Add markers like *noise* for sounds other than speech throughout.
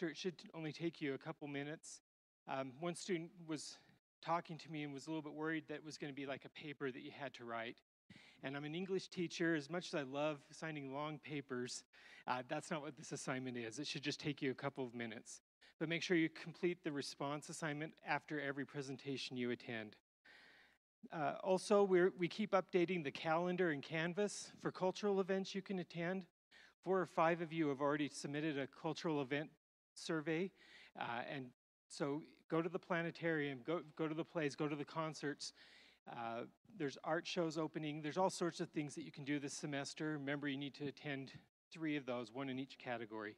It should only take you a couple minutes. Um, one student was talking to me and was a little bit worried that it was going to be like a paper that you had to write. And I'm an English teacher. As much as I love signing long papers, uh, that's not what this assignment is. It should just take you a couple of minutes. But make sure you complete the response assignment after every presentation you attend. Uh, also, we keep updating the calendar and Canvas for cultural events you can attend. Four or five of you have already submitted a cultural event survey, uh, and so go to the planetarium, go, go to the plays, go to the concerts. Uh, there's art shows opening. There's all sorts of things that you can do this semester. Remember, you need to attend three of those, one in each category.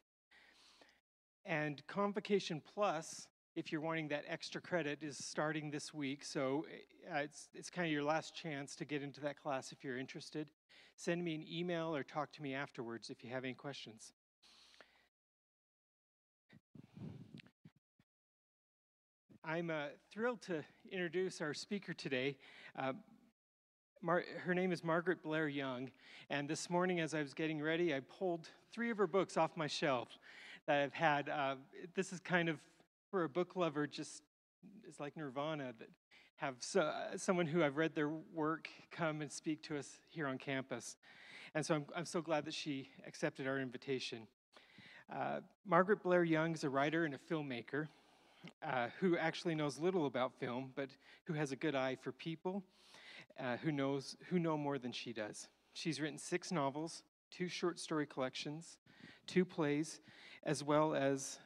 And Convocation Plus, if you're wanting that extra credit, is starting this week. So uh, it's, it's kind of your last chance to get into that class if you're interested. Send me an email or talk to me afterwards if you have any questions. I'm uh, thrilled to introduce our speaker today. Uh, Mar- her name is Margaret Blair Young, and this morning as I was getting ready, I pulled three of her books off my shelf that I've had. Uh, this is kind of, for a book lover, just it's like nirvana that have so, uh, someone who I've read their work come and speak to us here on campus. And so I'm, I'm so glad that she accepted our invitation. Uh, Margaret Blair Young is a writer and a filmmaker uh, who actually knows little about film, but who has a good eye for people, uh, who knows who know more than she does. She's written six novels, two short story collections, two plays, as well as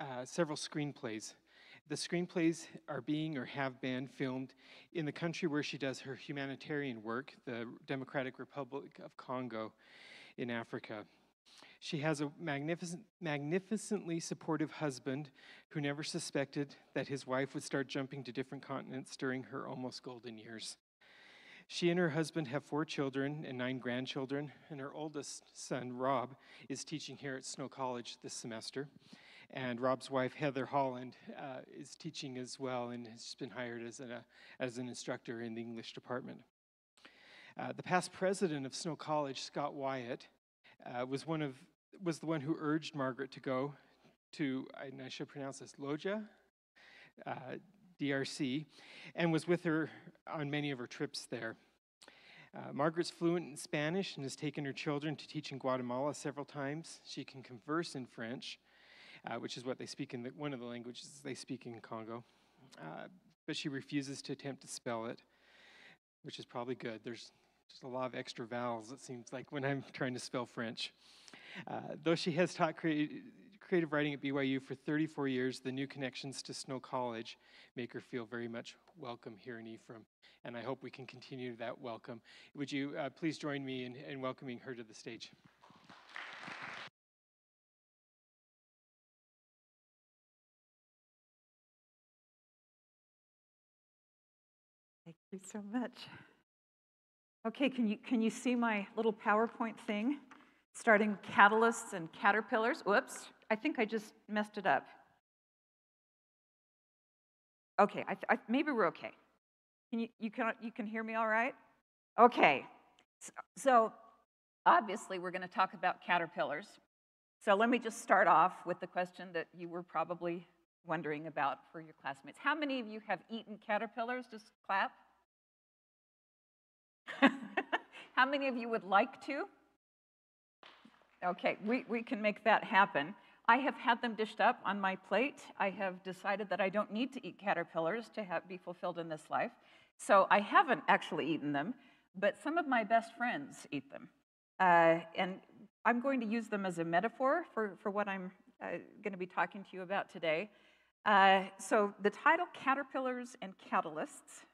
uh, several screenplays. The screenplays are being or have been filmed in the country where she does her humanitarian work, the Democratic Republic of Congo in Africa. She has a magnificent, magnificently supportive husband who never suspected that his wife would start jumping to different continents during her almost golden years. She and her husband have four children and nine grandchildren, and her oldest son, Rob, is teaching here at Snow College this semester. And Rob's wife, Heather Holland, uh, is teaching as well and has been hired as, a, as an instructor in the English department. Uh, the past president of Snow College, Scott Wyatt, uh, was one of was the one who urged Margaret to go to, and I should pronounce this, Lodja, uh, DRC, and was with her on many of her trips there. Uh, Margaret's fluent in Spanish and has taken her children to teach in Guatemala several times. She can converse in French, uh, which is what they speak in the, one of the languages they speak in Congo. Uh, but she refuses to attempt to spell it, which is probably good. There's just a lot of extra vowels, it seems like, when I'm *laughs* trying to spell French. Uh, though she has taught creative writing at BYU for 34 years, the new connections to Snow College make her feel very much welcome here in Ephraim. And I hope we can continue that welcome. Would you uh, please join me in, in welcoming her to the stage? Thank you so much. Okay, can you, can you see my little PowerPoint thing? Starting catalysts and caterpillars. Whoops, I think I just messed it up. Okay, I, I, maybe we're okay. Can you, you, can, you can hear me all right? Okay, so, so obviously we're going to talk about caterpillars. So let me just start off with the question that you were probably wondering about for your classmates. How many of you have eaten caterpillars? Just clap. *laughs* How many of you would like to? Okay, we, we can make that happen. I have had them dished up on my plate. I have decided that I don't need to eat caterpillars to have, be fulfilled in this life. So I haven't actually eaten them, but some of my best friends eat them. Uh, and I'm going to use them as a metaphor for, for what I'm uh, going to be talking to you about today. Uh, so the title, Caterpillars and Catalysts,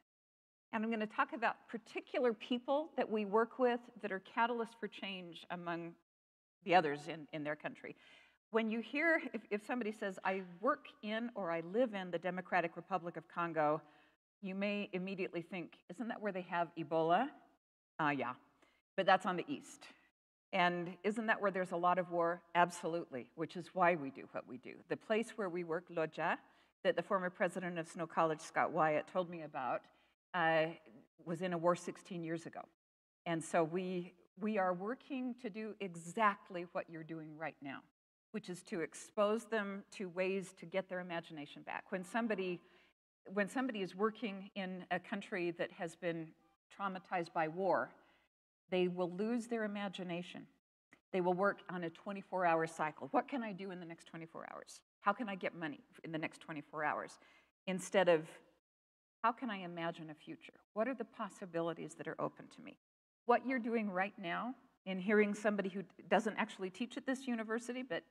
and I'm going to talk about particular people that we work with that are catalysts for change among the others in, in their country. When you hear, if, if somebody says, I work in or I live in the Democratic Republic of Congo, you may immediately think, isn't that where they have Ebola? Uh, yeah, but that's on the east. And isn't that where there's a lot of war? Absolutely, which is why we do what we do. The place where we work, Lodja, that the former president of Snow College, Scott Wyatt, told me about, uh, was in a war 16 years ago. And so we, we are working to do exactly what you're doing right now. which is to expose them to ways to get their imagination back. When somebody, when somebody is working in a country that has been traumatized by war, they will lose their imagination. They will work on a 24 hour cycle. What can I do in the next 24 hours? How can I get money in the next 24 hours? Instead of, how can I imagine a future? What are the possibilities that are open to me? What you're doing right now in hearing somebody who doesn't actually teach at this university, but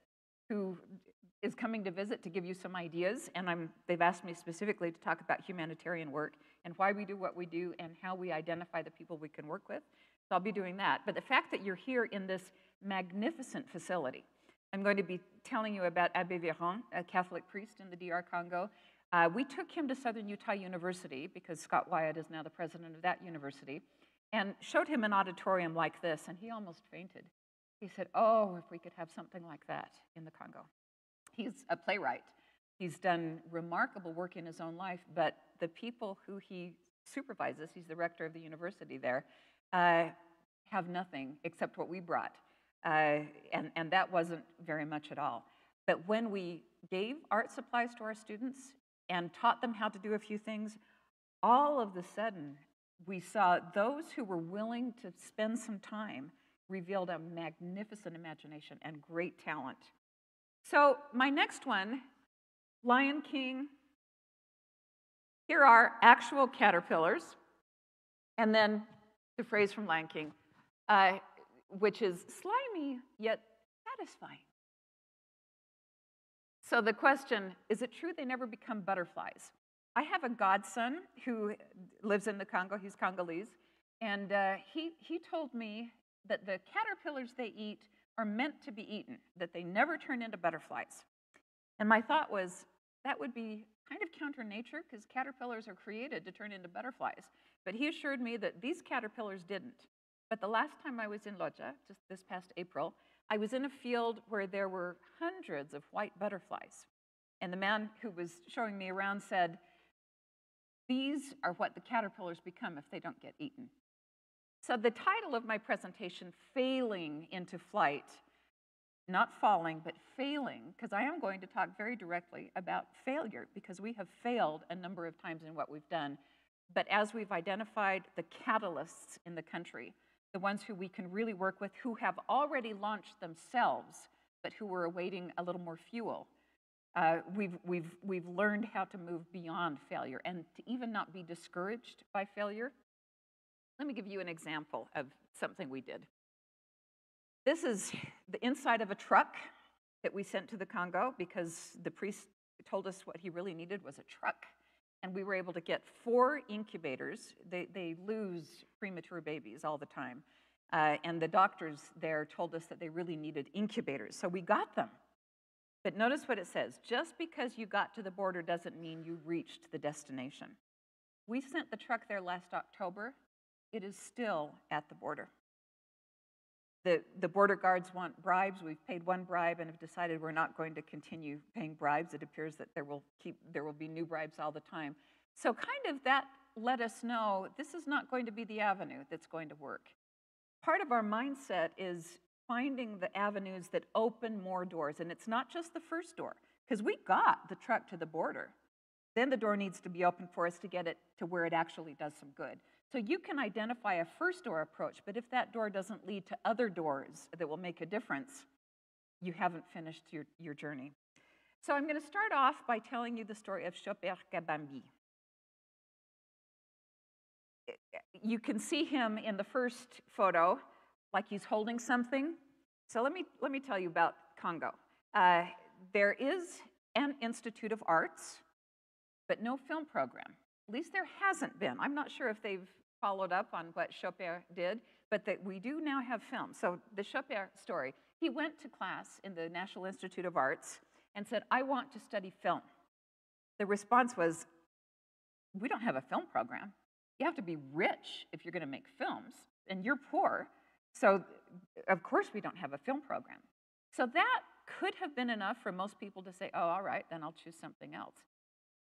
who is coming to visit to give you some ideas, and I'm, they've asked me specifically to talk about humanitarian work and why we do what we do and how we identify the people we can work with. So I'll be doing that. But the fact that you're here in this magnificent facility, I'm going to be telling you about Abbe Véran, a Catholic priest in the DR Congo. Uh, we took him to Southern Utah University because Scott Wyatt is now the president of that university, and showed him an auditorium like this, and he almost fainted. He said, Oh, if we could have something like that in the Congo. He's a playwright. He's done remarkable work in his own life, but the people who he supervises, he's the rector of the university there, uh, have nothing except what we brought. Uh, and, and that wasn't very much at all. But when we gave art supplies to our students and taught them how to do a few things, all of the sudden we saw those who were willing to spend some time revealed a magnificent imagination and great talent. So, my next one Lion King. Here are actual caterpillars, and then the phrase from Lion King, uh, which is slimy yet satisfying. So the question is it true they never become butterflies? I have a godson who lives in the Congo, he's Congolese, and uh, he, he told me that the caterpillars they eat are meant to be eaten, that they never turn into butterflies. And my thought was that would be kind of counter nature because caterpillars are created to turn into butterflies. But he assured me that these caterpillars didn't. But the last time I was in Lodja, just this past April, I was in a field where there were hundreds of white butterflies. And the man who was showing me around said, These are what the caterpillars become if they don't get eaten. So, the title of my presentation, Failing into Flight, not falling, but failing, because I am going to talk very directly about failure, because we have failed a number of times in what we've done. But as we've identified the catalysts in the country, the ones who we can really work with who have already launched themselves, but who are awaiting a little more fuel. Uh, we've, we've, we've learned how to move beyond failure and to even not be discouraged by failure. Let me give you an example of something we did. This is the inside of a truck that we sent to the Congo because the priest told us what he really needed was a truck and we were able to get four incubators. They, they lose premature babies all the time. Uh, and the doctors there told us that they really needed incubators. So we got them. But notice what it says just because you got to the border doesn't mean you reached the destination. We sent the truck there last October. It is still at the border. The, the border guards want bribes. We've paid one bribe and have decided we're not going to continue paying bribes. It appears that there will, keep, there will be new bribes all the time. So, kind of that let us know this is not going to be the avenue that's going to work. Part of our mindset is finding the avenues that open more doors. And it's not just the first door, because we got the truck to the border. Then the door needs to be open for us to get it to where it actually does some good. So you can identify a first door approach, but if that door doesn't lead to other doors that will make a difference, you haven't finished your, your journey. So I'm going to start off by telling you the story of Tshoper Kabambi. You can see him in the first photo, like he's holding something. So let me, let me tell you about Congo. Uh, there is an Institute of Arts, but no film program. At least there hasn't been. I'm not sure if they've followed up on what Tshoper did, but that we do now have film. So the Tshoper story, he went to class in the National Institute of Arts and said, I want to study film. The response was, we don't have a film program. You have to be rich if you're going to make films, and you're poor. So, of course, we don't have a film program. So, that could have been enough for most people to say, oh, all right, then I'll choose something else.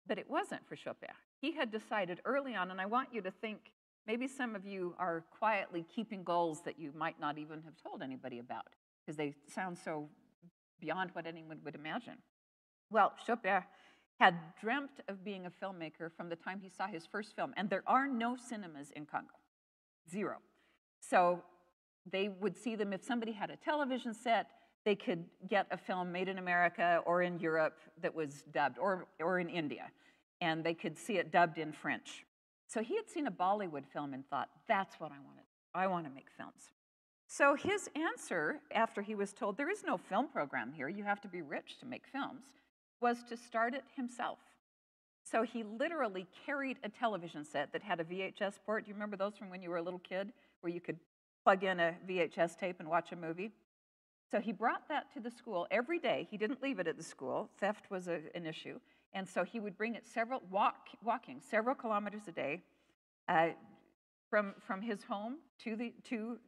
But it wasn't for Tshoper. He had decided early on, and I want you to think maybe some of you are quietly keeping goals that you might not even have told anybody about because they sound so beyond what anyone would imagine. Well, Tshoper had dreamt of being a filmmaker from the time he saw his first film, and there are no cinemas in Congo, zero. So they would see them if somebody had a television set, they could get a film made in America or in Europe that was dubbed, or, or in India, and they could see it dubbed in French. So he had seen a Bollywood film and thought, that's what I want to do. I want to make films. So his answer, after he was told there is no film program here, you have to be rich to make films, was to start it himself. So he literally carried a television set that had a VHS port. Do you remember those from when you were a little kid, where you could plug in a VHS tape and watch a movie? So he brought that to the school every day. He didn't leave it at the school. Theft was a, an issue. And so he would bring it several, walk, walking several kilometers a day uh, from, from his home to the, to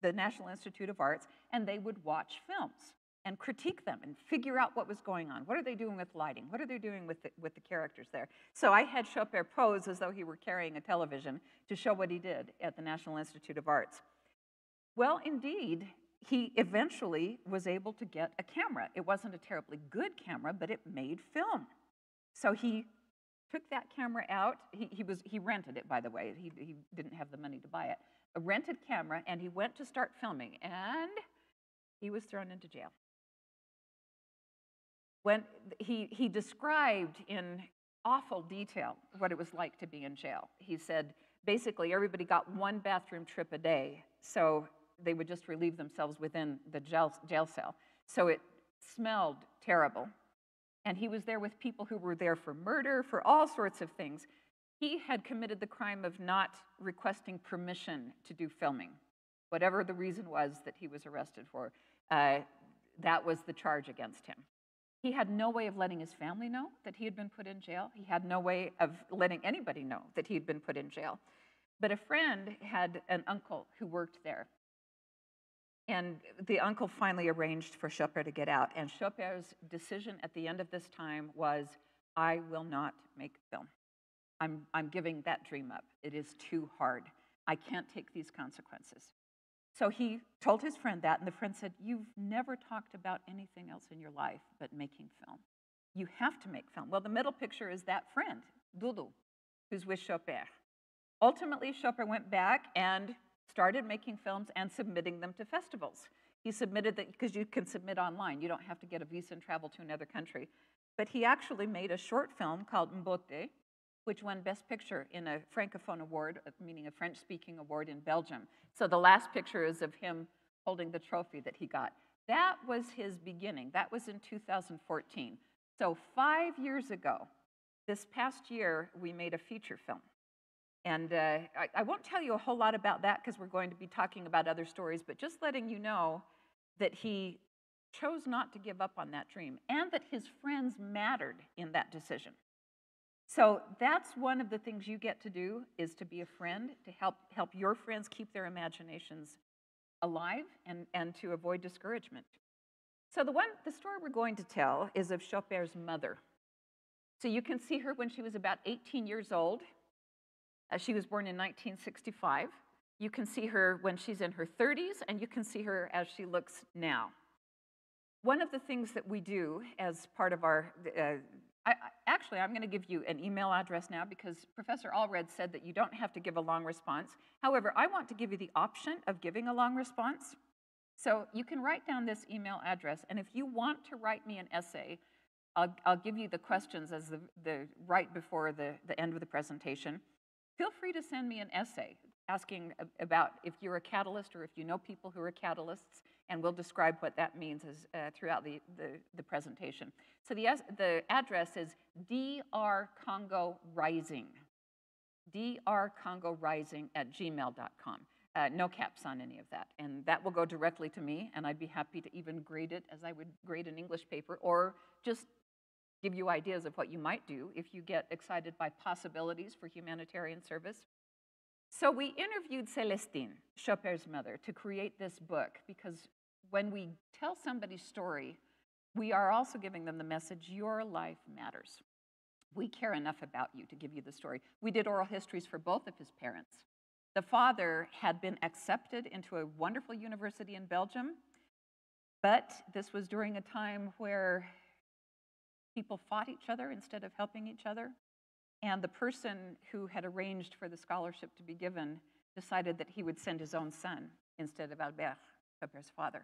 the National Institute of Arts, and they would watch films and critique them and figure out what was going on. What are they doing with lighting? What are they doing with the, with the characters there? So I had Tshoper pose as though he were carrying a television to show what he did at the National Institute of Arts. Well, indeed, he eventually was able to get a camera. It wasn't a terribly good camera, but it made film. So he took that camera out. He, he, was, he rented it, by the way. He, he didn't have the money to buy it. A rented camera, and he went to start filming, and he was thrown into jail. When he, he described in awful detail what it was like to be in jail. He said basically everybody got one bathroom trip a day. So they would just relieve themselves within the jail, jail cell. So it smelled terrible. And he was there with people who were there for murder, for all sorts of things. He had committed the crime of not requesting permission to do filming, whatever the reason was that he was arrested for. Uh, that was the charge against him. He had no way of letting his family know that he had been put in jail. He had no way of letting anybody know that he had been put in jail. But a friend had an uncle who worked there. And the uncle finally arranged for Tshoper to get out. And Tshoper's decision at the end of this time was I will not make film. I'm, I'm giving that dream up. It is too hard. I can't take these consequences. So he told his friend that, and the friend said, You've never talked about anything else in your life but making film. You have to make film. Well, the middle picture is that friend, Dudu, who's with Tshoper. Ultimately, Tshoper went back and started making films and submitting them to festivals. He submitted that because you can submit online. You don't have to get a visa and travel to another country. But he actually made a short film called Mbote, which won Best Picture in a Francophone award, uh, meaning a French speaking award in Belgium. So the last picture is of him holding the trophy that he got. That was his beginning. That was in 2014. So five years ago, this past year, we made a feature film. And uh, I, I, won't tell you a whole lot about that because we're going to be talking about other stories, but just letting you know that he chose not to give up on that dream and that his friends mattered in that decision. So that's one of the things you get to do is to be a friend, to help, help your friends keep their imaginations alive and, and to avoid discouragement. So the one the story we're going to tell is of Tshoper's mother. So you can see her when she was about 18 years old. Uh, she was born in 1965. You can see her when she's in her 30s, and you can see her as she looks now. One of the things that we do as part of our, uh, I, actually, I'm going to give you an email address now because Professor Allred said that you don't have to give a long response. However, I want to give you the option of giving a long response. So you can write down this email address, and if you want to write me an essay, I'll, I'll give you the questions as the, the right before the, the end of the presentation feel free to send me an essay asking about if you're a catalyst or if you know people who are catalysts, and we'll describe what that means as, uh, throughout the, the, the, presentation. So the, the address is DR Congo Rising, DR Congo Rising at gmail.com. Uh, no caps on any of that. And that will go directly to me, and I'd be happy to even grade it as I would grade an English paper or just give you ideas of what you might do if you get excited by possibilities for humanitarian service. So we interviewed Celestine, Tshoper's mother, to create this book because when we tell somebody's story, we are also giving them the message your life matters. We care enough about you to give you the story. We did oral histories for both of his parents. The father had been accepted into a wonderful university in Belgium, But this was during a time where people fought each other instead of helping each other. And the person who had arranged for the scholarship to be given decided that he would send his own son instead of Albert, Albert's father.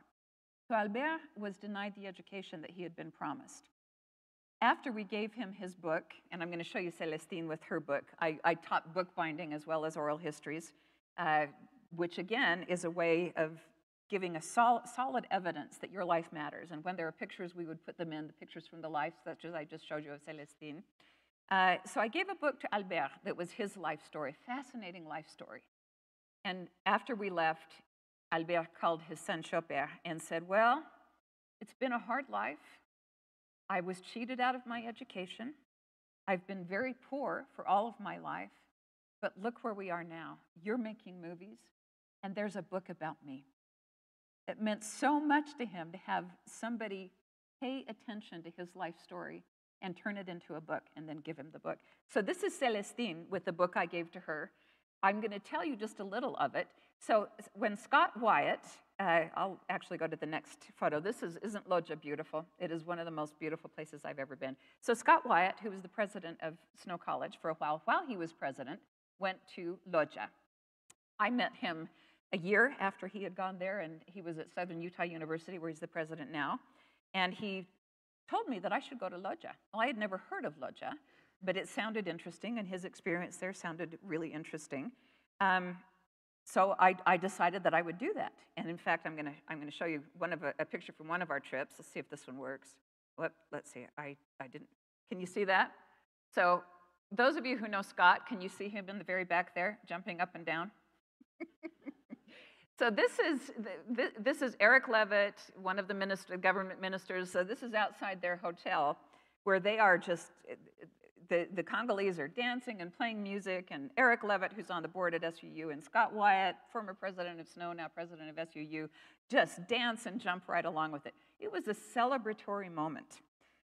So Albert was denied the education that he had been promised. After we gave him his book, and I'm going to show you Celestine with her book, I, I taught bookbinding as well as oral histories, uh, which again is a way of giving a sol solid evidence that your life matters. And when there are pictures, we would put them in, the pictures from the life, such as I just showed you of Celestine. Uh, so I gave a book to Albert that was his life story, fascinating life story. And after we left, Albert called his son Tshoper and said, Well, it's been a hard life. I was cheated out of my education. I've been very poor for all of my life. But look where we are now. You're making movies, and there's a book about me. It meant so much to him to have somebody pay attention to his life story and turn it into a book and then give him the book. So, this is Celestine with the book I gave to her. I'm going to tell you just a little of it. So, when Scott Wyatt, uh, I'll actually go to the next photo. This is, isn't Lodja beautiful? It is one of the most beautiful places I've ever been. So, Scott Wyatt, who was the president of Snow College for a while, while he was president, went to Lodja. I met him a year after he had gone there, and he was at Southern Utah University, where he's the president now. And he told me that I should go to Lodja. Well, I had never heard of Lodja, but it sounded interesting, and his experience there sounded really interesting. Um, so I, I, decided that I would do that. And in fact, I'm going to I'm gonna show you one of a, a, picture from one of our trips. Let's see if this one works. What, let's see. I, I didn't. Can you see that? So those of you who know Scott, can you see him in the very back there, jumping up and down? *laughs* So this is, this is Eric Levitt, one of the minister, government ministers. So this is outside their hotel where they are just, the, the Congolese are dancing and playing music, and Eric Levitt, who's on the board at SUU, and Scott Wyatt, former president of SNOW, now president of SUU, just dance and jump right along with it. It was a celebratory moment.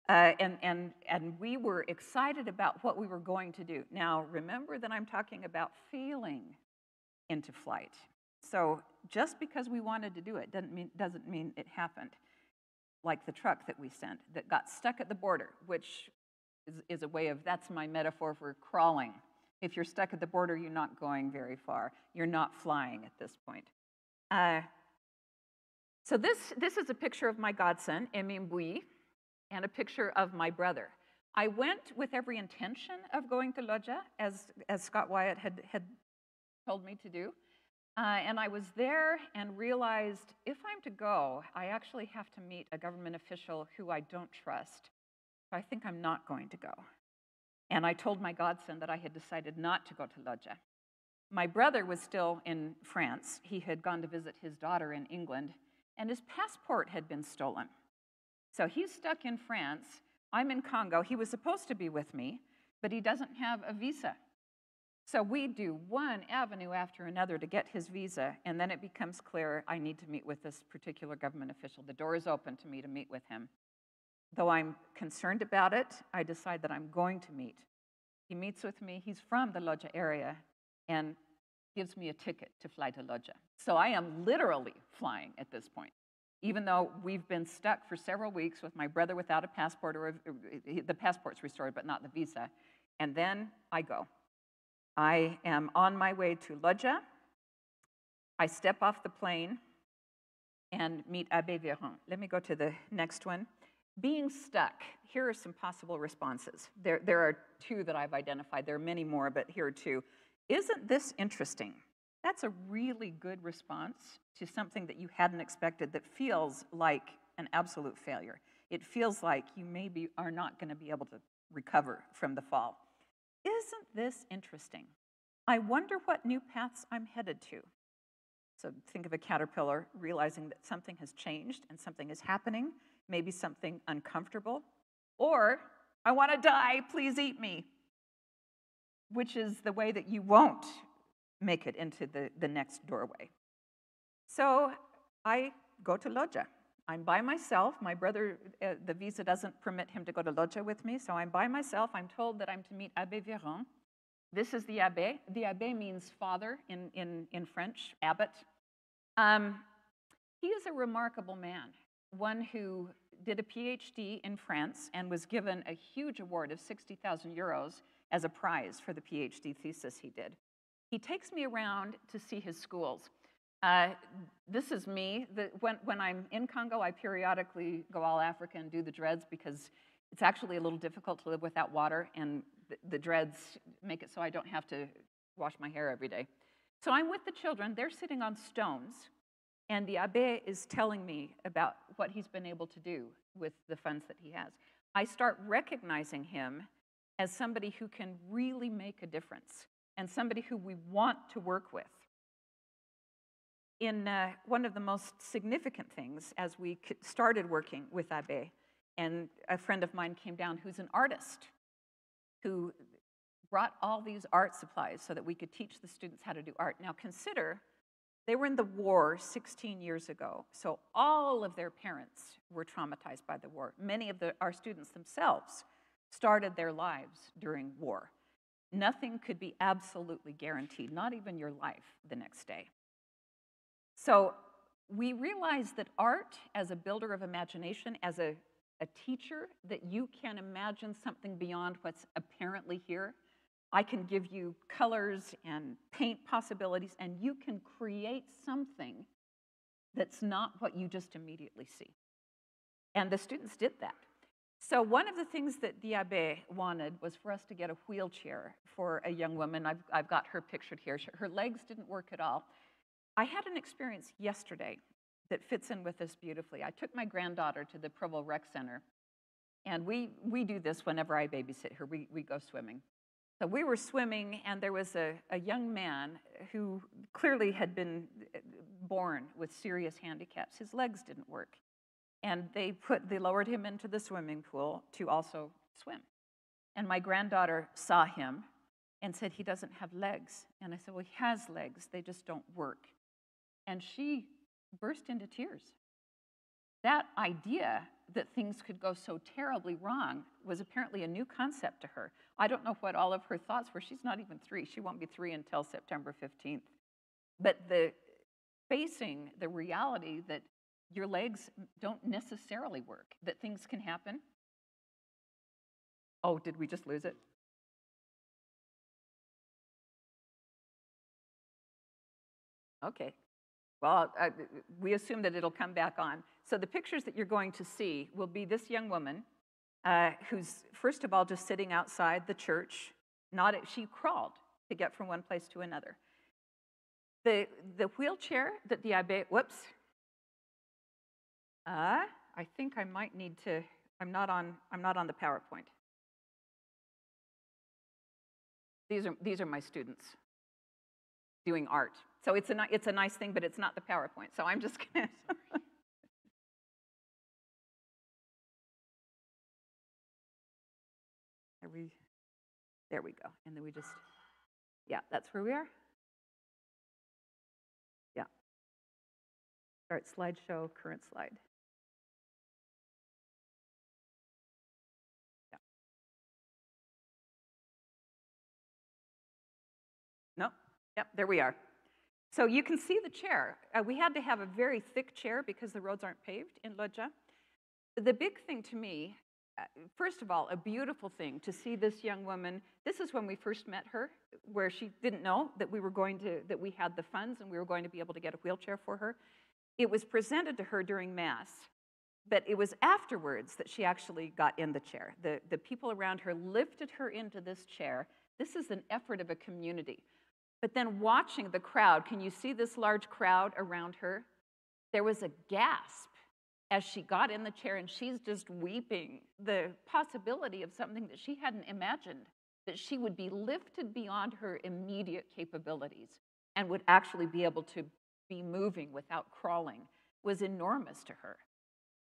Uh, and, and, and we were excited about what we were going to do. Now, remember that I'm talking about feeling into flight. So just because we wanted to do it doesn't mean, doesn't mean it happened. Like the truck that we sent that got stuck at the border, which is, is a way of, that's my metaphor for crawling. If you're stuck at the border, you're not going very far. You're not flying at this point. Uh, so this, this is a picture of my godson, Emin Bui, and a picture of my brother. I went with every intention of going to Lodja, as, as Scott Wyatt had, had told me to do. Uh, and I was there and realized if I'm to go, I actually have to meet a government official who I don't trust. So I think I'm not going to go. And I told my godson that I had decided not to go to Lodja. My brother was still in France. He had gone to visit his daughter in England, and his passport had been stolen. So he's stuck in France. I'm in Congo. He was supposed to be with me, but he doesn't have a visa. So we do one avenue after another to get his visa, and then it becomes clear I need to meet with this particular government official. The door is open to me to meet with him. Though I'm concerned about it, I decide that I'm going to meet. He meets with me. He's from the Lodja area and gives me a ticket to fly to Lodja. So I am literally flying at this point. Even though we've been stuck for several weeks with my brother without a passport, or a, the passport's restored, but not the visa. And then I go. I am on my way to Lodja. I step off the plane and meet Abbe Véron. Let me go to the next one. Being stuck, here are some possible responses. There, there are two that I've identified. There are many more, but here are two. Isn't this interesting? That's a really good response to something that you hadn't expected that feels like an absolute failure. It feels like you maybe are not going to be able to recover from the fall. Isn't this interesting? I wonder what new paths I'm headed to. So think of a caterpillar realizing that something has changed and something is happening, maybe something uncomfortable, or I want to die, please eat me, which is the way that you won't make it into the, the next doorway. So I go to Lodja. I'm by myself. My brother, uh, the visa doesn't permit him to go to Lodja with me, so I'm by myself. I'm told that I'm to meet Abbe Véron. This is the Abbe. The Abbe means father in, in, in French, abbot. Um, he is a remarkable man. one who did a PhD in France and was given a huge award of 60,000 euros as a prize for the PhD thesis he did. He takes me around to see his schools. Uh, this is me. The, when, when I'm in Congo, I periodically go all Africa and do the dreads because it's actually a little difficult to live without water, and the, the dreads make it so I don't have to wash my hair every day. So I'm with the children. They're sitting on stones, and the abbe is telling me about what he's been able to do with the funds that he has. I start recognizing him as somebody who can really make a difference and somebody who we want to work with. In uh, one of the most significant things as we started working with Abe. and a friend of mine came down who's an artist who brought all these art supplies so that we could teach the students how to do art. Now consider, they were in the war 16 years ago, so all of their parents were traumatized by the war. Many of the, our students themselves started their lives during war. Nothing could be absolutely guaranteed, not even your life the next day. So we realize that art, as a builder of imagination, as a, a teacher, that you can imagine something beyond what's apparently here. I can give you colors and paint possibilities, and you can create something that's not what you just immediately see. And the students did that. So one of the things that Diabe wanted was for us to get a wheelchair for a young woman. I've, I've got her pictured here. Her legs didn't work at all. I had an experience yesterday that fits in with this beautifully. I took my granddaughter to the Provo Rec Center, and we, we do this whenever I babysit her. We, we go swimming. So we were swimming, and there was a, a young man who clearly had been uh, born with serious handicaps. His legs didn't work. And they, put, they lowered him into the swimming pool to also swim. And my granddaughter saw him and said, He doesn't have legs. And I said, Well, he has legs, they just don't work. And she burst into tears. That idea that things could go so terribly wrong was apparently a new concept to her. I don't know what all of her thoughts were. She's not even three. She won't be three until September 15th. But the facing the reality that your legs don't necessarily work, that things can happen. Oh, did we just lose it? Okay. Well, uh, we assume that it'll come back on. So the pictures that you're going to see will be this young woman uh, who's, first of all, just sitting outside the church. Not, she crawled to get from one place to another. The, the wheelchair that the abbe, whoops, uh, I think I might need to, I'm not on, I'm not on the PowerPoint. These are, these are my students doing art. So it's a, it's a nice thing, but it's not the PowerPoint. So I'm just *laughs* gonna. there we, there we go. And then we just, yeah, that's where we are. Yeah. Start slideshow, current slide. Yep, there we are. So you can see the chair. Uh, we had to have a very thick chair because the roads aren't paved in Lodja. The big thing to me, uh, first of all, a beautiful thing to see this young woman. This is when we first met her, where she didn't know that we were going to, that we had the funds and we were going to be able to get a wheelchair for her. It was presented to her during Mass, but it was afterwards that she actually got in the chair. The, the people around her lifted her into this chair. This is an effort of a community. But then watching the crowd, can you see this large crowd around her? There was a gasp as she got in the chair and she's just weeping. The possibility of something that she hadn't imagined, that she would be lifted beyond her immediate capabilities and would actually be able to be moving without crawling, was enormous to her.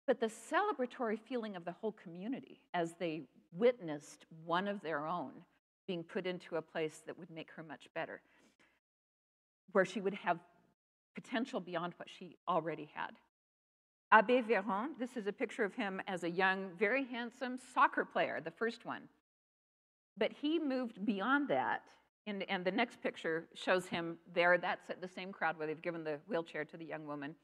But the celebratory feeling of the whole community as they witnessed one of their own being put into a place that would make her much better where she would have potential beyond what she already had. Abbe Véron, this is a picture of him as a young, very handsome soccer player, the first one. But he moved beyond that, and, and the next picture shows him there. That's at the same crowd where they've given the wheelchair to the young woman.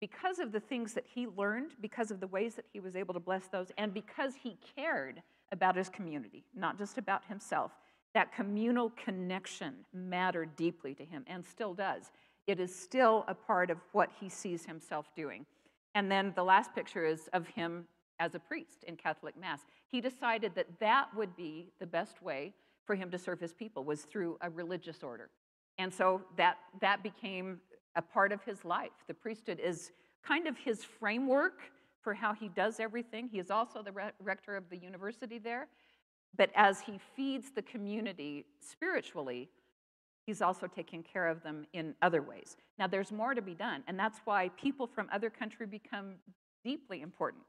because of the things that he learned, because of the ways that he was able to bless those, and because he cared about his community, not just about himself, that communal connection mattered deeply to him and still does. It is still a part of what he sees himself doing. And then the last picture is of him as a priest in Catholic Mass. He decided that that would be the best way for him to serve his people was through a religious order. And so that, that became a part of his life. The priesthood is kind of his framework for how he does everything. He is also the re- rector of the university there. But as he feeds the community spiritually, he's also taking care of them in other ways. Now, there's more to be done, and that's why people from other countries become deeply important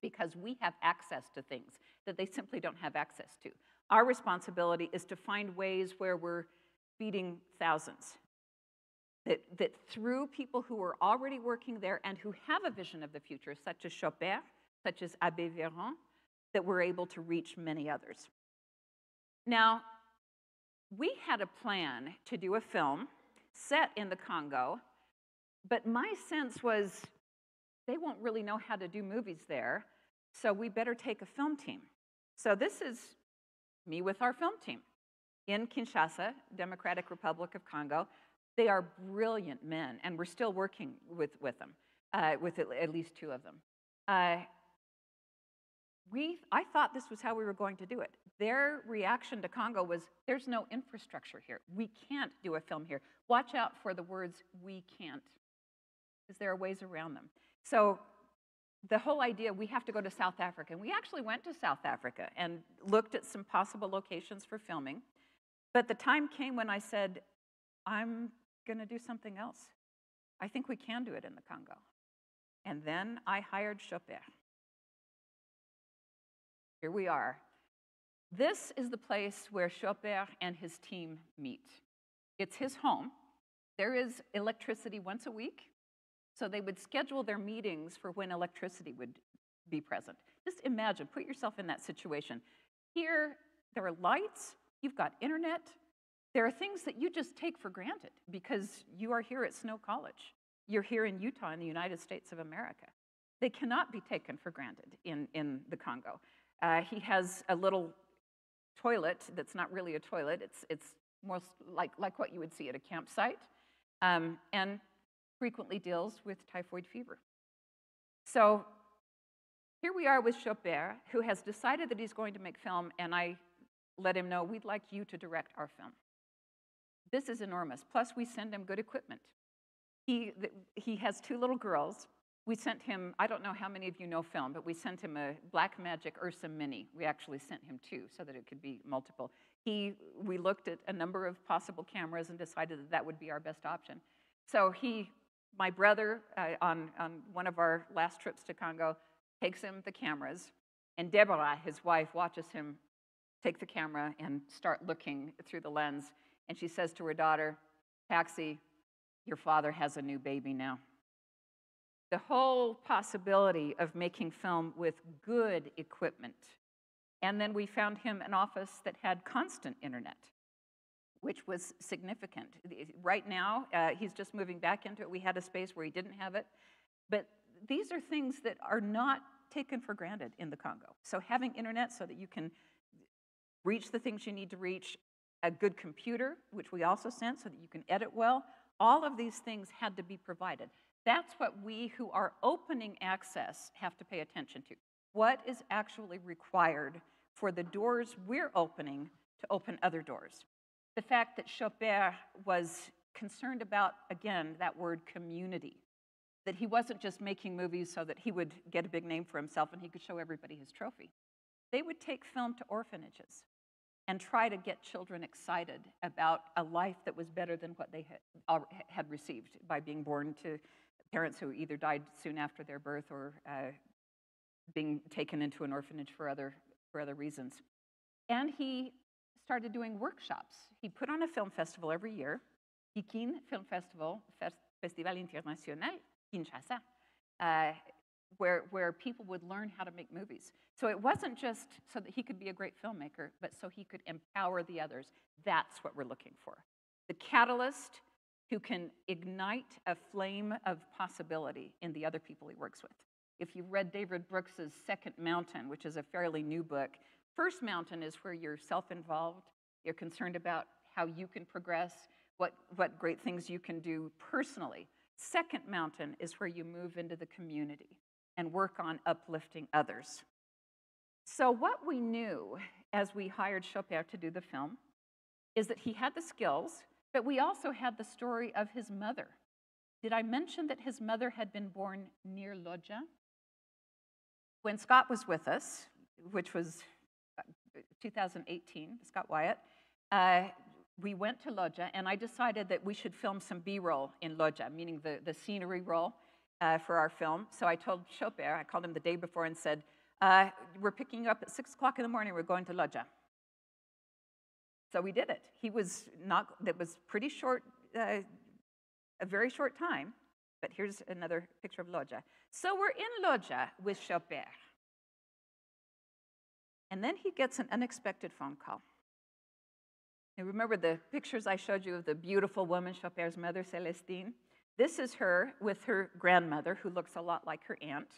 because we have access to things that they simply don't have access to. Our responsibility is to find ways where we're feeding thousands. That, that through people who are already working there and who have a vision of the future, such as Tshoper, such as Abbé Véran, that we're able to reach many others. Now, we had a plan to do a film set in the Congo, but my sense was they won't really know how to do movies there, so we better take a film team. So this is me with our film team in Kinshasa, Democratic Republic of Congo. They are brilliant men, and we're still working with, with them, uh, with at, least two of them. Uh, we, I thought this was how we were going to do it. Their reaction to Congo was there's no infrastructure here. We can't do a film here. Watch out for the words we can't, because there are ways around them. So the whole idea we have to go to South Africa. And we actually went to South Africa and looked at some possible locations for filming. But the time came when I said, I'm going to do something else. I think we can do it in the Congo. And then I hired Tshoper. Here we are. This is the place where Tshoper and his team meet. It's his home. There is electricity once a week, so they would schedule their meetings for when electricity would be present. Just imagine, put yourself in that situation. Here, there are lights, you've got internet, there are things that you just take for granted because you are here at Snow College. You're here in Utah in the United States of America. They cannot be taken for granted in, in the Congo. Uh, he has a little toilet that's not really a toilet, it's, it's more like, like what you would see at a campsite, um, and frequently deals with typhoid fever. So here we are with Chopert, who has decided that he's going to make film, and I let him know we'd like you to direct our film. This is enormous. Plus, we send him good equipment. He, he has two little girls we sent him, I don't know how many of you know film, but we sent him a Blackmagic Ursa Mini. We actually sent him two so that it could be multiple. He, we looked at a number of possible cameras and decided that that would be our best option. So he, my brother, uh, on, on one of our last trips to Congo, takes him the cameras, and Deborah, his wife, watches him take the camera and start looking through the lens. And she says to her daughter, Taxi, your father has a new baby now the whole possibility of making film with good equipment. And then we found him an office that had constant internet, which was significant. Right now, uh, he's just moving back into it. We had a space where he didn't have it. But these are things that are not taken for granted in the Congo. So having internet so that you can reach the things you need to reach, a good computer, which we also sent so that you can edit well, all of these things had to be provided. That's what we who are opening access have to pay attention to. What is actually required for the doors we're opening to open other doors? The fact that Tshoper was concerned about, again, that word community, that he wasn't just making movies so that he would get a big name for himself and he could show everybody his trophy. They would take film to orphanages and try to get children excited about a life that was better than what they had received by being born to parents who either died soon after their birth or uh, being taken into an orphanage for other, for other reasons. And he started doing workshops. He put on a film festival every year, Kikin Film Festival, Festival International, Kinshasa, uh, where, where people would learn how to make movies. So it wasn't just so that he could be a great filmmaker, but so he could empower the others. That's what we're looking for. The catalyst who can ignite a flame of possibility in the other people he works with. If you've read David Brooks's Second Mountain, which is a fairly new book, First Mountain is where you're self involved, you're concerned about how you can progress, what, what great things you can do personally. Second Mountain is where you move into the community and work on uplifting others. So, what we knew as we hired Tshoper to do the film is that he had the skills, but we also had the story of his mother. Did I mention that his mother had been born near Lodja? When Scott was with us, which was uh, 2018, Scott Wyatt, uh, we went to Lodja, and I decided that we should film some B-roll in Lodja, meaning the, the scenery roll uh, for our film. So I told Tshoper, I called him the day before and said, uh, we're picking you up at 6 o'clock in the morning, we're going to Lodja. So we did it. He was not, that was pretty short, uh, a very short time, but here's another picture of Lodja. So we're in Lodja with Tshoper. And then he gets an unexpected phone call. And remember the pictures I showed you of the beautiful woman, Tshoper's mother, Celestine? This is her with her grandmother, who looks a lot like her aunt.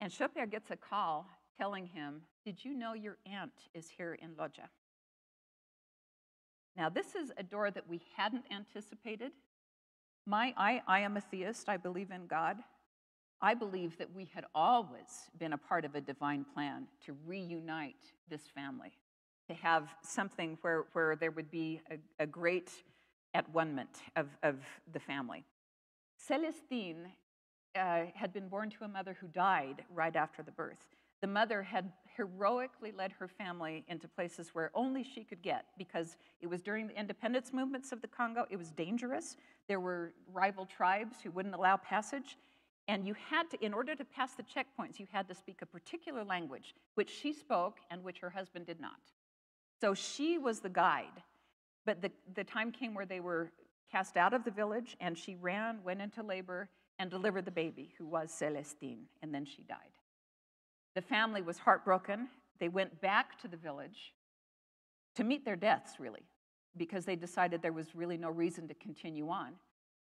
And Tshoper gets a call telling him, Did you know your aunt is here in Lodja? Now, this is a door that we hadn't anticipated. My, I, I am a theist, I believe in God. I believe that we had always been a part of a divine plan to reunite this family, to have something where, where there would be a, a great at one of, of the family. Celestine uh, had been born to a mother who died right after the birth. The mother had heroically led her family into places where only she could get because it was during the independence movements of the Congo. It was dangerous. There were rival tribes who wouldn't allow passage. And you had to, in order to pass the checkpoints, you had to speak a particular language, which she spoke and which her husband did not. So she was the guide but the, the time came where they were cast out of the village, and she ran, went into labor, and delivered the baby, who was Celestine, and then she died. The family was heartbroken. They went back to the village to meet their deaths, really, because they decided there was really no reason to continue on.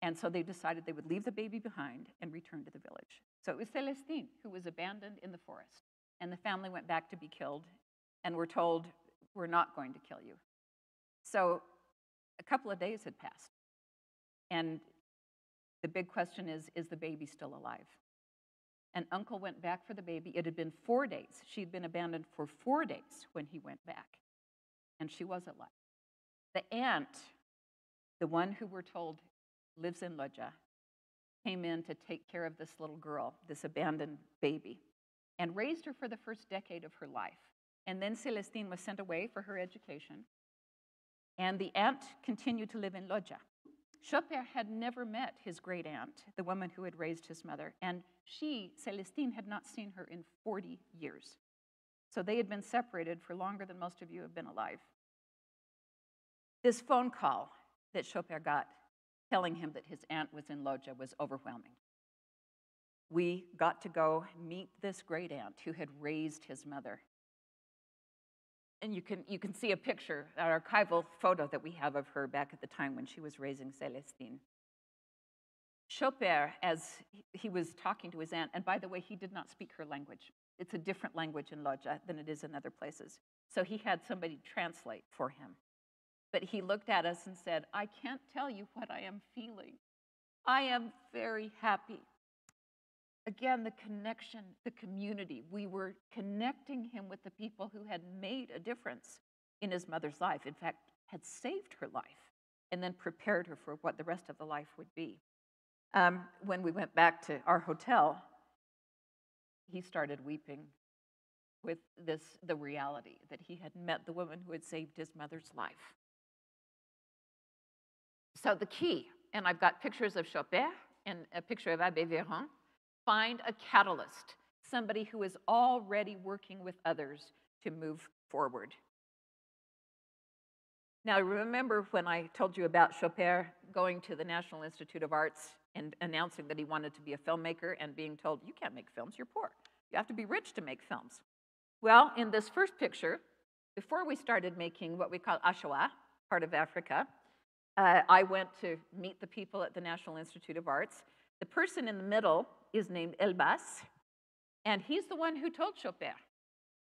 And so they decided they would leave the baby behind and return to the village. So it was Celestine who was abandoned in the forest. And the family went back to be killed and were told, We're not going to kill you. So a couple of days had passed. And the big question is is the baby still alive? And uncle went back for the baby. It had been four days. She'd been abandoned for four days when he went back. And she was alive. The aunt, the one who we're told lives in Lodja, came in to take care of this little girl, this abandoned baby, and raised her for the first decade of her life. And then Celestine was sent away for her education. And the aunt continued to live in Lodja. Tshoper had never met his great aunt, the woman who had raised his mother, and she, Celestine, had not seen her in 40 years. So they had been separated for longer than most of you have been alive. This phone call that Tshoper got telling him that his aunt was in Lodja was overwhelming. We got to go meet this great aunt who had raised his mother and you can, you can see a picture, an archival photo that we have of her back at the time when she was raising Celestine. Tshoper, as he was talking to his aunt, and by the way, he did not speak her language. It's a different language in Lodja than it is in other places. So he had somebody translate for him. But he looked at us and said, I can't tell you what I am feeling. I am very happy again, the connection, the community. We were connecting him with the people who had made a difference in his mother's life, in fact, had saved her life, and then prepared her for what the rest of the life would be. Um, when we went back to our hotel, he started weeping with this the reality that he had met the woman who had saved his mother's life. So the key, and I've got pictures of Tshoper and a picture of Abbe Véran, Find a catalyst, somebody who is already working with others to move forward. Now, remember when I told you about Tshoper going to the National Institute of Arts and announcing that he wanted to be a filmmaker and being told, you can't make films, you're poor. You have to be rich to make films. Well, in this first picture, before we started making what we call Ashawa, part of Africa, Uh, I went to meet the people at the National Institute of Arts. The person in the middle is named Elbaz, and he's the one who told Tshoper,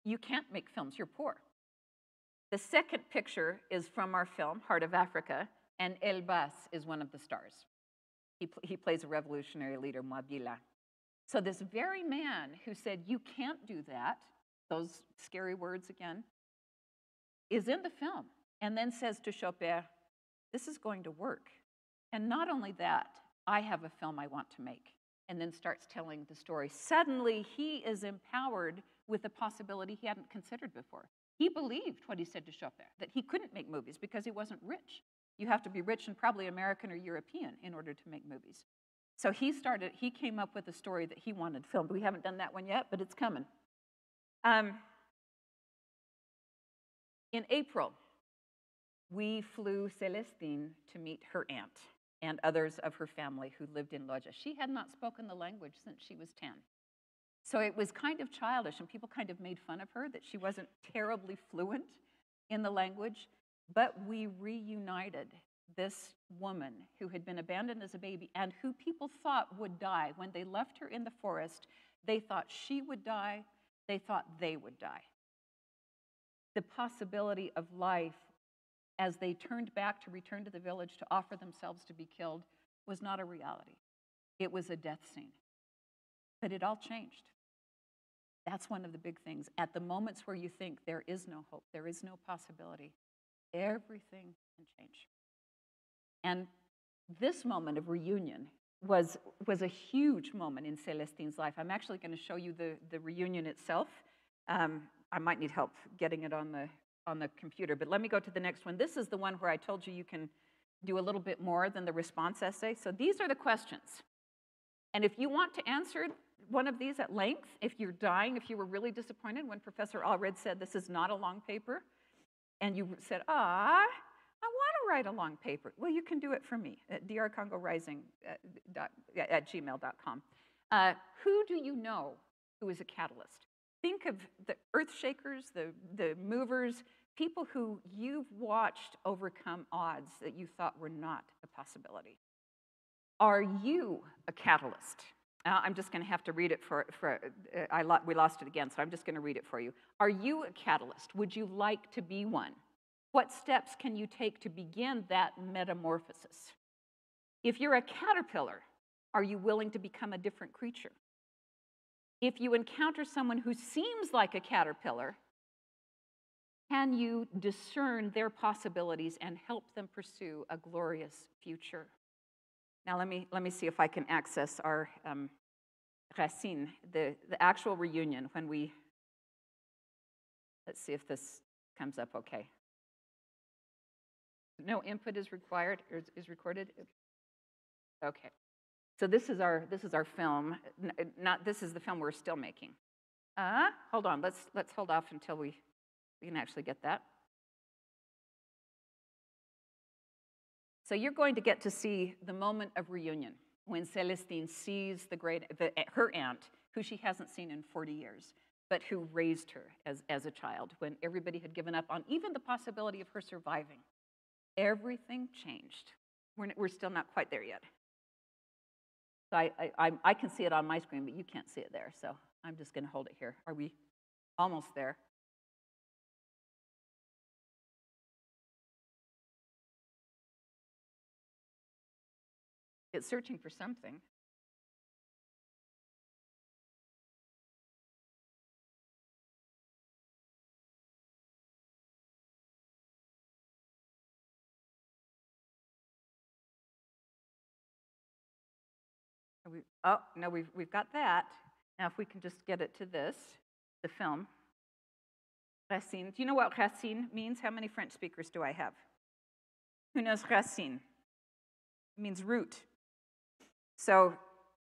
You can't make films, you're poor. The second picture is from our film, Heart of Africa, and Elbaz is one of the stars. He, pl- he plays a revolutionary leader, Mwabila. So, this very man who said, You can't do that, those scary words again, is in the film and then says to Tshoper, This is going to work. And not only that, I have a film I want to make, and then starts telling the story. Suddenly, he is empowered with a possibility he hadn't considered before. He believed what he said to Tshoper, that he couldn't make movies because he wasn't rich. You have to be rich and probably American or European in order to make movies. So he started, he came up with a story that he wanted filmed. We haven't done that one yet, but it's coming. Um, in April, we flew Celestine to meet her aunt and others of her family who lived in Lodja. She had not spoken the language since she was 10. So it was kind of childish, and people kind of made fun of her that she wasn't terribly fluent in the language. But we reunited this woman who had been abandoned as a baby and who people thought would die. When they left her in the forest, they thought she would die, they thought they would die. The possibility of life as they turned back to return to the village to offer themselves to be killed was not a reality. It was a death scene. But it all changed. That's one of the big things. At the moments where you think there is no hope, there is no possibility, everything can change. And this moment of reunion was, was a huge moment in Celestine's life. I'm actually going to show you the, the reunion itself. Um, I might need help getting it on the, on the computer, but let me go to the next one. This is the one where I told you you can do a little bit more than the response essay. So these are the questions. And if you want to answer one of these at length, if you're dying, if you were really disappointed when Professor Allred said this is not a long paper, and you said, ah, I want to write a long paper. Well, you can do it for me at drcongorising at, at gmail.com. Uh, who do you know who is a catalyst? Think of the earth shakers, the, the movers, people who you've watched overcome odds that you thought were not a possibility. Are you a catalyst? Uh, I'm just going to have to read it for, for uh, I lo we lost it again, so I'm just going to read it for you. Are you a catalyst? Would you like to be one? What steps can you take to begin that metamorphosis? If you're a caterpillar, are you willing to become a different creature? If you encounter someone who seems like a caterpillar, can you discern their possibilities and help them pursue a glorious future? Now, let me, let me see if I can access our um, Racine, the, the actual reunion when we, let's see if this comes up okay. No input is required, is, is recorded? Okay. So this is our, this is our film. Not, this is the film we're still making. Uh, hold on, let's, let's hold off until we, we can actually get that. So you're going to get to see the moment of reunion when Celestine sees the great, the, her aunt, who she hasn't seen in 40 years, but who raised her as, as a child when everybody had given up on even the possibility of her surviving. Everything changed. We're, we're still not quite there yet. So I, I, I can see it on my screen, but you can't see it there. So I'm just going to hold it here. Are we almost there? It's searching for something. We, oh, no, we've, we've got that. Now, if we can just get it to this, the film. Racine. Do you know what racine means? How many French speakers do I have? Who knows racine? It means root. So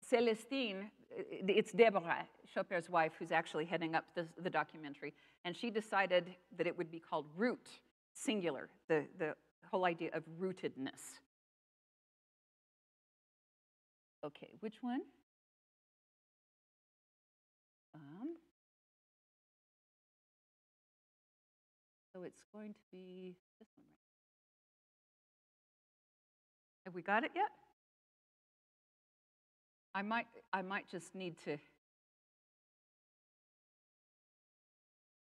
Celestine, it's Deborah, Tshoper's wife, who's actually heading up the, the documentary, and she decided that it would be called root, singular, the, the whole idea of rootedness. Okay, which one? Um, so it's going to be this one, right? Have we got it yet? I might, I might just need to.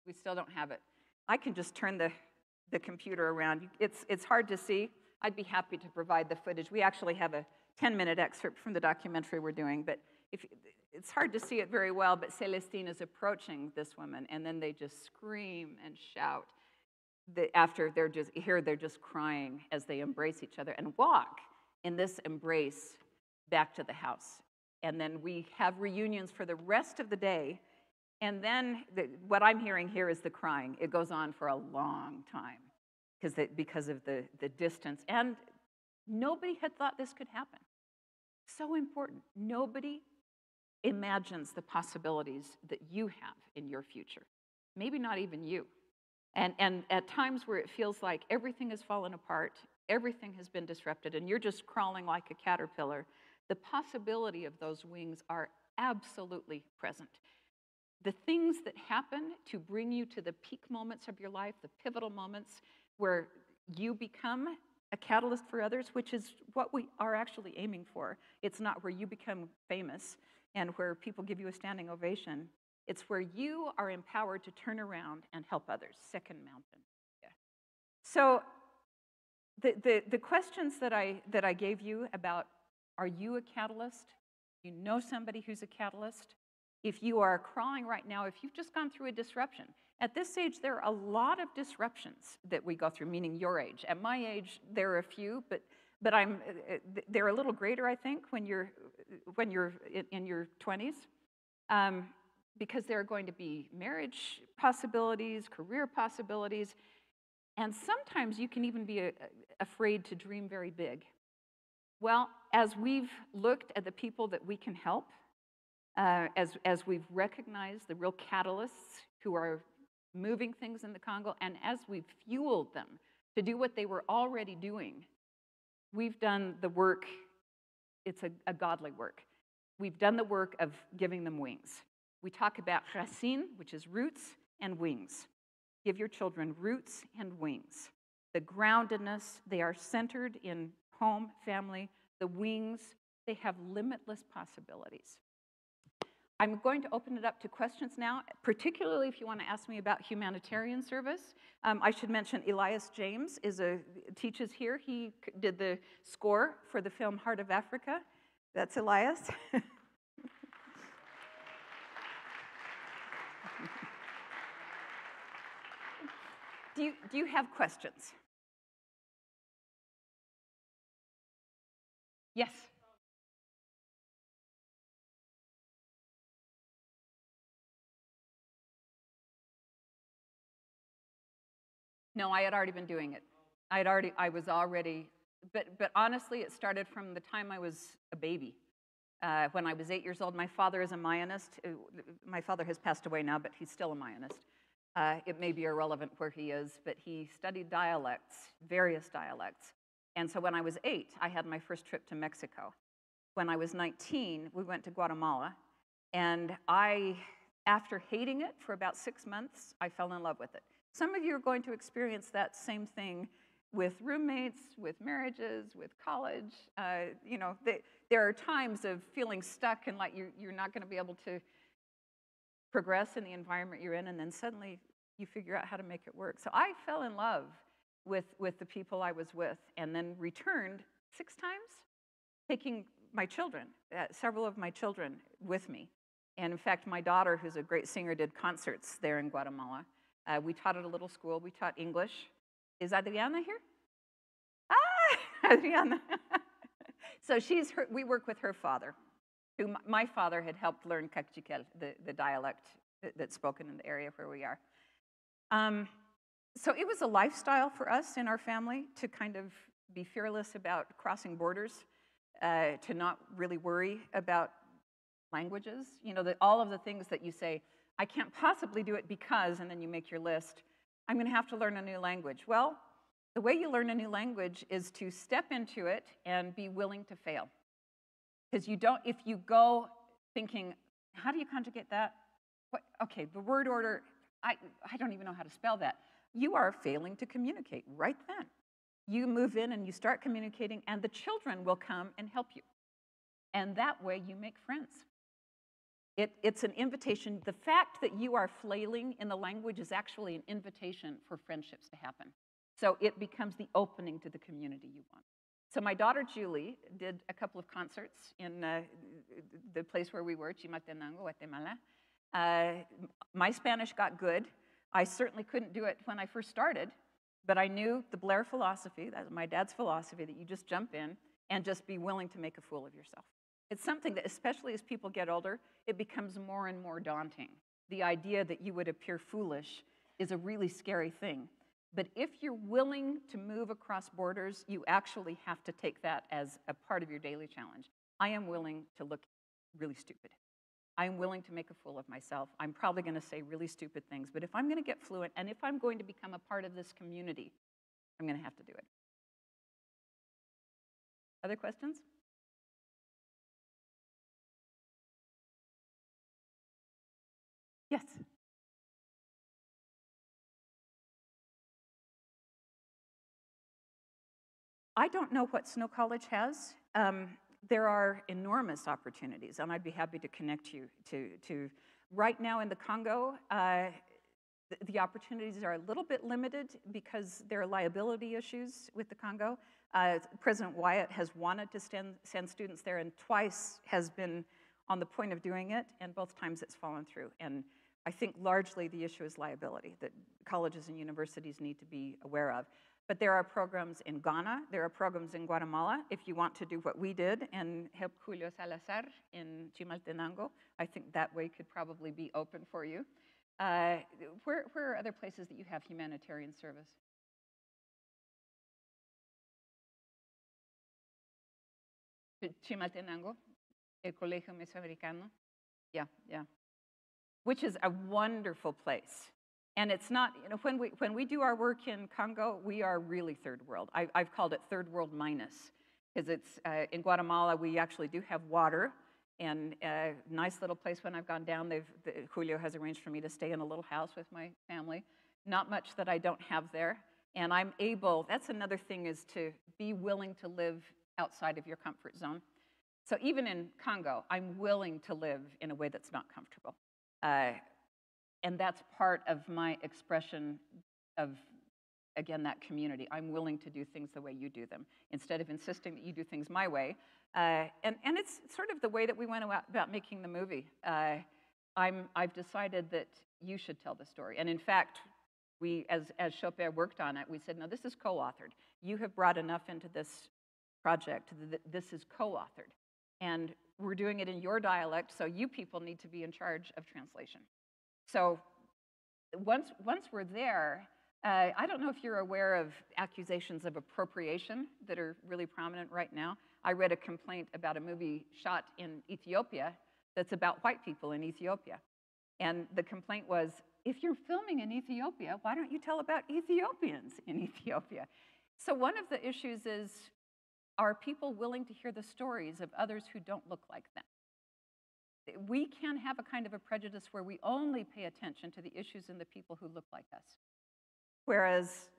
We still don't have it. I can just turn the, the computer around. It's, it's hard to see. I'd be happy to provide the footage. We actually have a 10 minute excerpt from the documentary we're doing, but if, it's hard to see it very well. But Celestine is approaching this woman, and then they just scream and shout. The, after they're just here, they're just crying as they embrace each other and walk in this embrace back to the house. And then we have reunions for the rest of the day. And then the, what I'm hearing here is the crying. It goes on for a long time because because of the, the distance. And nobody had thought this could happen. So important. Nobody imagines the possibilities that you have in your future. Maybe not even you. And, and at times where it feels like everything has fallen apart, everything has been disrupted, and you're just crawling like a caterpillar, the possibility of those wings are absolutely present. The things that happen to bring you to the peak moments of your life, the pivotal moments where you become a catalyst for others, which is what we are actually aiming for. It's not where you become famous and where people give you a standing ovation. It's where you are empowered to turn around and help others. Second mountain. Yeah. So the, the, the questions that I, that I gave you about are you a catalyst? You know somebody who's a catalyst? If you are crawling right now, if you've just gone through a disruption, at this age, there are a lot of disruptions that we go through, meaning your age. At my age, there are a few, but, but I'm, uh, uh, they're a little greater, I think, when you're, when you're in, your 20s. Um, because there are going to be marriage possibilities, career possibilities, and sometimes you can even be a, afraid to dream very big. Well, as we've looked at the people that we can help, uh, as, as we've recognized the real catalysts who are moving things in the Congo, and as we've fueled them to do what they were already doing, we've done the work, it's a, a godly work. We've done the work of giving them wings. We talk about racine, which is roots, and wings. Give your children roots and wings. The groundedness, they are centered in home, family. The wings, they have limitless possibilities. I'm going to open it up to questions now, particularly if you want to ask me about humanitarian service. Um, I should mention Elias James is a teaches here. He did the score for the film Heart of Africa. That's Elias. *laughs* do, you, do you have questions? Yes. No, I had already been doing it. I had already, I was already, but, but honestly, it started from the time I was a baby. Uh, when I was eight years old, my father is a Mayanist. Uh, my father has passed away now, but he's still a Mayanist. Uh, it may be irrelevant where he is, but he studied dialects, various dialects. And so when I was eight, I had my first trip to Mexico. When I was 19, we went to Guatemala. And I, after hating it for about six months, I fell in love with it. Some of you are going to experience that same thing with roommates, with marriages, with college. Uh, you know, they, there are times of feeling stuck and like you're, you're not going to be able to progress in the environment you're in, and then suddenly you figure out how to make it work. So I fell in love with, with the people I was with and then returned six times, taking my children, uh, several of my children with me. And in fact, my daughter, who's a great singer, did concerts there in Guatemala. Uh, we taught at a little school. We taught English. Is Adriana here? Ah, *laughs* Adriana. *laughs* so she's her, we work with her father, who my father had helped learn Kaqchikel, the, the dialect that's spoken in the area where we are. Um, so it was a lifestyle for us in our family to kind of be fearless about crossing borders, uh, to not really worry about languages. You know, the, all of the things that you say, I can't possibly do it because, and then you make your list, I'm going to have to learn a new language. Well, the way you learn a new language is to step into it and be willing to fail. Because you don't, if you go thinking, how do you conjugate that? What, okay, the word order, I, I don't even know how to spell that. You are failing to communicate right then. You move in and you start communicating, and the children will come and help you. And that way you make friends. It, it's an invitation. The fact that you are flailing in the language is actually an invitation for friendships to happen. So it becomes the opening to the community you want. So my daughter Julie did a couple of concerts in uh, the place where we were, Chimaltenango, Guatemala. Uh, my Spanish got good. I certainly couldn't do it when I first started, but I knew the Blair philosophy, that's my dad's philosophy, that you just jump in and just be willing to make a fool of yourself. It's something that, especially as people get older, it becomes more and more daunting. The idea that you would appear foolish is a really scary thing. But if you're willing to move across borders, you actually have to take that as a part of your daily challenge. I am willing to look really stupid. I'm willing to make a fool of myself. I'm probably going to say really stupid things, but if I'm going to get fluent and if I'm going to become a part of this community, I'm going to have to do it. Other questions? Yes. I don't know what Snow College has. Um, there are enormous opportunities, and I'd be happy to connect you to. to right now in the Congo, uh, the, opportunities are a little bit limited because there are liability issues with the Congo. Uh, President Wyatt has wanted to send, send students there, and twice has been on the point of doing it, and both times it's fallen through. And I think largely the issue is liability that colleges and universities need to be aware of. But there are programs in Ghana, there are programs in Guatemala. If you want to do what we did and help Julio Salazar in Chimaltenango, I think that way could probably be open for you. Uh, where, where are other places that you have humanitarian service? Chimaltenango, el Colegio Mesoamericano. Yeah, yeah. Which is a wonderful place. And it's not, you know, when we, when we do our work in Congo, we are really third world. I, have called it third world minus, because it's uh, in Guatemala, we actually do have water and a nice little place when I've gone down. They've, the, Julio has arranged for me to stay in a little house with my family. Not much that I don't have there. And I'm able, that's another thing, is to be willing to live outside of your comfort zone. So even in Congo, I'm willing to live in a way that's not comfortable. Uh, and that's part of my expression of again that community. I'm willing to do things the way you do them instead of insisting that you do things my way. Uh, and, and it's sort of the way that we went about, making the movie. Uh, I'm, i've decided that you should tell the story. And in fact we as, as Tshoper worked on it we said no this is co-authored. You have brought enough into this project that this is co-authored and we're doing it in your dialect so you people need to be in charge of translation so once, once we're there, uh, I don't know if you're aware of accusations of appropriation that are really prominent right now. I read a complaint about a movie shot in Ethiopia that's about white people in Ethiopia. And the complaint was if you're filming in Ethiopia, why don't you tell about Ethiopians in *laughs* Ethiopia? So, one of the issues is are people willing to hear the stories of others who don't look like them? Eh, we can have a kind of a prejudice where we only pay attention to the issues and the people who look like us. Whereas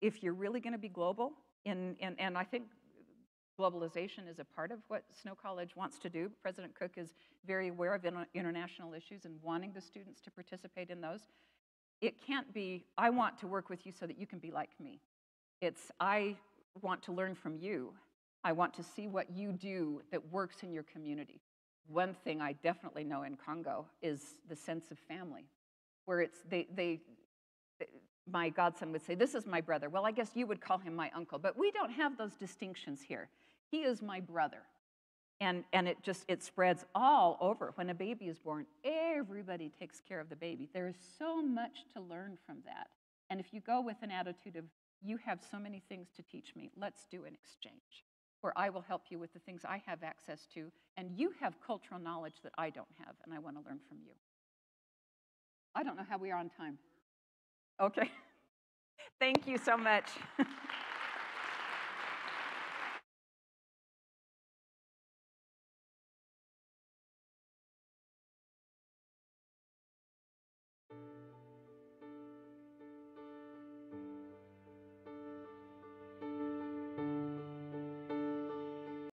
if you're really going to be global, in, in, and I think globalization is a part of what Snow College wants to do. President Cook is very aware of international issues and wanting the students to participate in those. It can't be, I want to work with you so that you can be like me. It's, I want to learn from you. I want to see what you do that works in your community one thing I definitely know in Congo is the sense of family, where it's they, they, my godson would say, This is my brother. Well, I guess you would call him my uncle, but we don't have those distinctions here. He is my brother. And, and it just it spreads all over when a baby is born everybody takes care of the baby there is so much to learn from that and if you go with an attitude of you have so many things to teach me let's do an exchange where I will help you with the things I have access to, and you have cultural knowledge that I don't have, and I want to learn from you. I don't know how we are on time. Okay. *laughs* Thank you so much. *laughs*